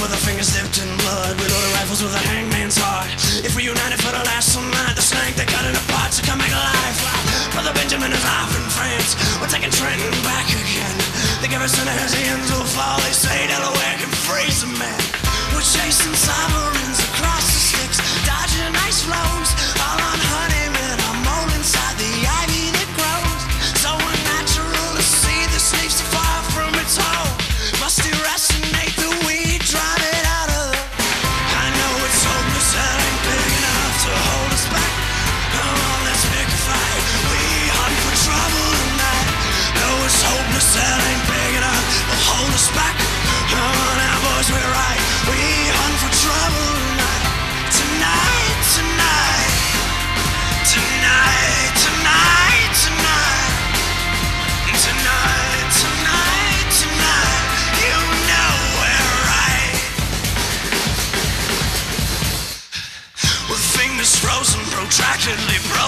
with our fingers dipped in blood. We load our rifles with a hangman's heart. If we united for the last night, the snake they cut it apart to come back alive. Brother Benjamin is off in France. We're taking Trenton back again. They give us an hands will fall. They say Delaware can freeze a man. We're chasing sovereigns across.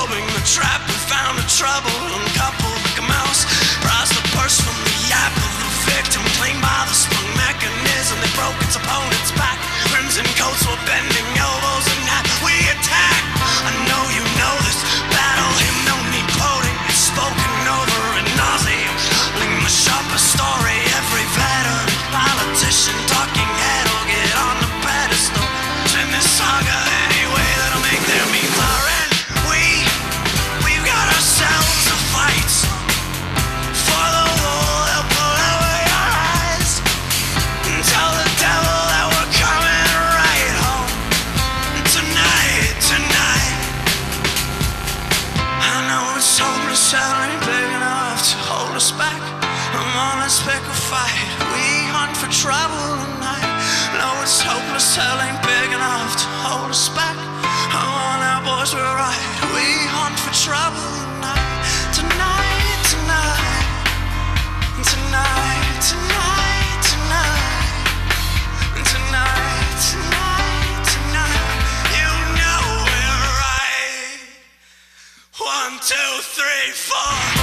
probing the trap and found a trouble, uncoupled like a mouse, prized the purse. speck of fight. We hunt for trouble tonight. No, it's hopeless, hell ain't big enough to hold us back. Come on, our boys, we're right. We hunt for trouble tonight. Tonight, tonight, tonight. Tonight, tonight, tonight. You know we're right. One, two, three, four.